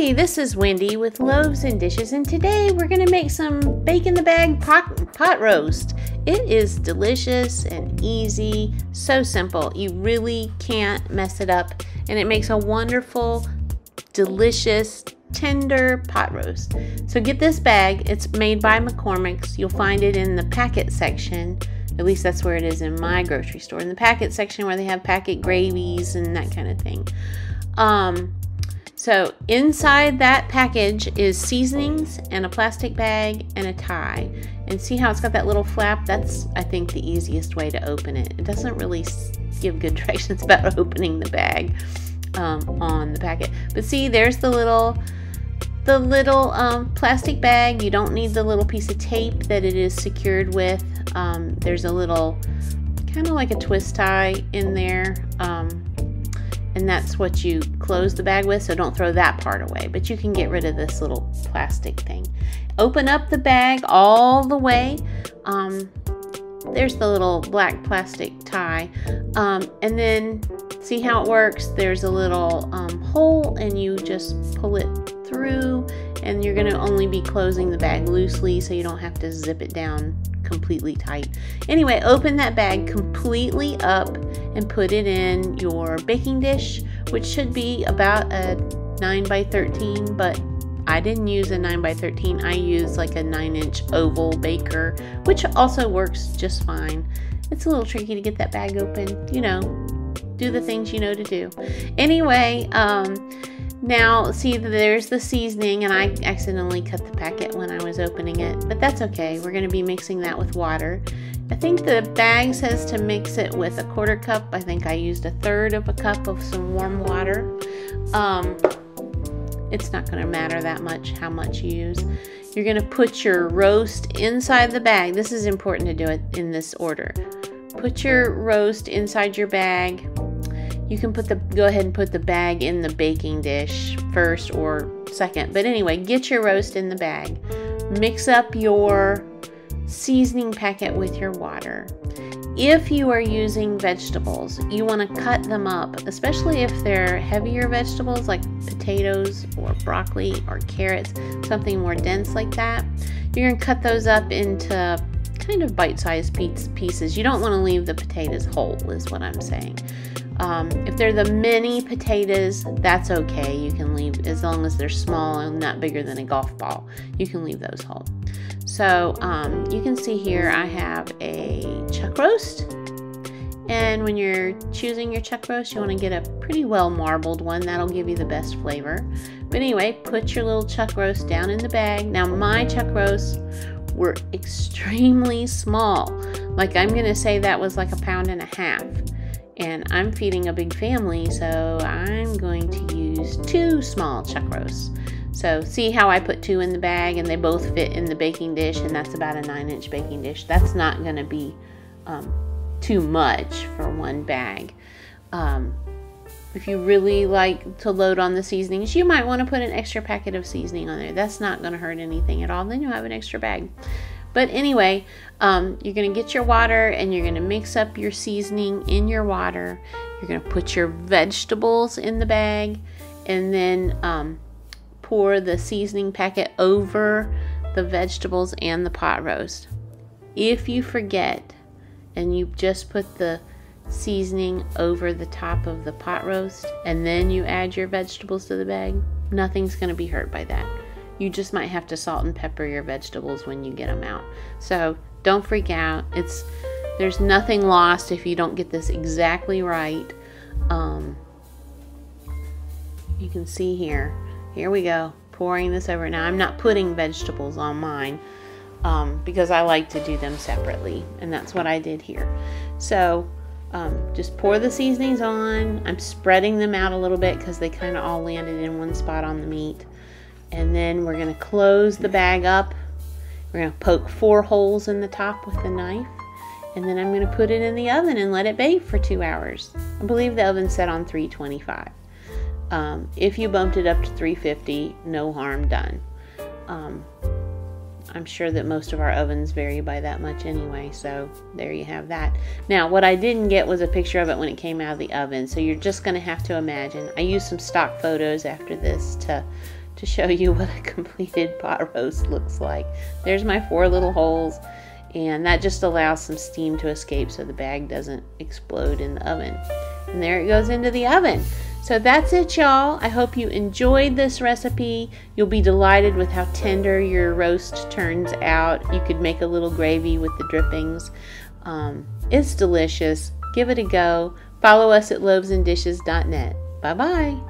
Hey, this is Wendy with Loaves and Dishes, and today we're going to make some bake in the bag pot, pot roast. It is delicious and easy, so simple. You really can't mess it up, and it makes a wonderful, delicious, tender pot roast. So get this bag. It's made by McCormick's. You'll find it in the packet section. At least that's where it is in my grocery store. In the packet section where they have packet gravies and that kind of thing. Um, so inside that package is seasonings and a plastic bag and a tie. And see how it's got that little flap? That's, I think, the easiest way to open it. It doesn't really give good directions about opening the bag um, on the packet. But see, there's the little the little um, plastic bag. You don't need the little piece of tape that it is secured with. Um, there's a little kind of like a twist tie in there. Um, and that's what you close the bag with so don't throw that part away. But you can get rid of this little plastic thing. Open up the bag all the way. Um, there's the little black plastic tie. Um, and then see how it works? There's a little um, hole and you just pull it through and you're going to only be closing the bag loosely so you don't have to zip it down completely tight. Anyway, open that bag completely up and put it in your baking dish, which should be about a 9 by 13, but I didn't use a 9 by 13. I used like a 9 inch oval baker, which also works just fine. It's a little tricky to get that bag open, you know, do the things you know to do. Anyway, um, now, see, there's the seasoning, and I accidentally cut the packet when I was opening it, but that's okay. We're going to be mixing that with water. I think the bag says to mix it with a quarter cup. I think I used a third of a cup of some warm water. Um, it's not going to matter that much how much you use. You're going to put your roast inside the bag. This is important to do it in this order. Put your roast inside your bag you can put the go ahead and put the bag in the baking dish first or second. But anyway, get your roast in the bag. Mix up your seasoning packet with your water. If you are using vegetables, you want to cut them up, especially if they're heavier vegetables like potatoes or broccoli or carrots, something more dense like that. You're going to cut those up into kind of bite-sized pieces. You don't want to leave the potatoes whole is what I'm saying. Um, if they're the mini potatoes, that's okay. You can leave as long as they're small and not bigger than a golf ball. You can leave those whole. So um, you can see here I have a chuck roast. And when you're choosing your chuck roast, you want to get a pretty well marbled one. That'll give you the best flavor. But anyway, put your little chuck roast down in the bag. Now my chuck roasts were extremely small. Like I'm going to say that was like a pound and a half and I'm feeding a big family, so I'm going to use two small chuck roasts. So see how I put two in the bag and they both fit in the baking dish and that's about a nine inch baking dish. That's not going to be um, too much for one bag. Um, if you really like to load on the seasonings, you might want to put an extra packet of seasoning on there. That's not going to hurt anything at all. Then you'll have an extra bag. But anyway, um, you're going to get your water and you're going to mix up your seasoning in your water. You're going to put your vegetables in the bag and then um, pour the seasoning packet over the vegetables and the pot roast. If you forget and you just put the seasoning over the top of the pot roast and then you add your vegetables to the bag, nothing's going to be hurt by that. You just might have to salt and pepper your vegetables when you get them out. So don't freak out. It's there's nothing lost if you don't get this exactly right. Um, you can see here. Here we go. Pouring this over. Now I'm not putting vegetables on mine um, because I like to do them separately, and that's what I did here. So um, just pour the seasonings on. I'm spreading them out a little bit because they kind of all landed in one spot on the meat. And then we're going to close the bag up. We're going to poke four holes in the top with the knife. And then I'm going to put it in the oven and let it bake for two hours. I believe the oven set on 325. Um, if you bumped it up to 350, no harm done. Um, I'm sure that most of our ovens vary by that much anyway, so there you have that. Now, what I didn't get was a picture of it when it came out of the oven, so you're just going to have to imagine. I used some stock photos after this to to show you what a completed pot roast looks like. There's my four little holes and that just allows some steam to escape so the bag doesn't explode in the oven. And there it goes into the oven. So that's it, y'all. I hope you enjoyed this recipe. You'll be delighted with how tender your roast turns out. You could make a little gravy with the drippings. Um, it's delicious. Give it a go. Follow us at loavesanddishes.net. Bye bye.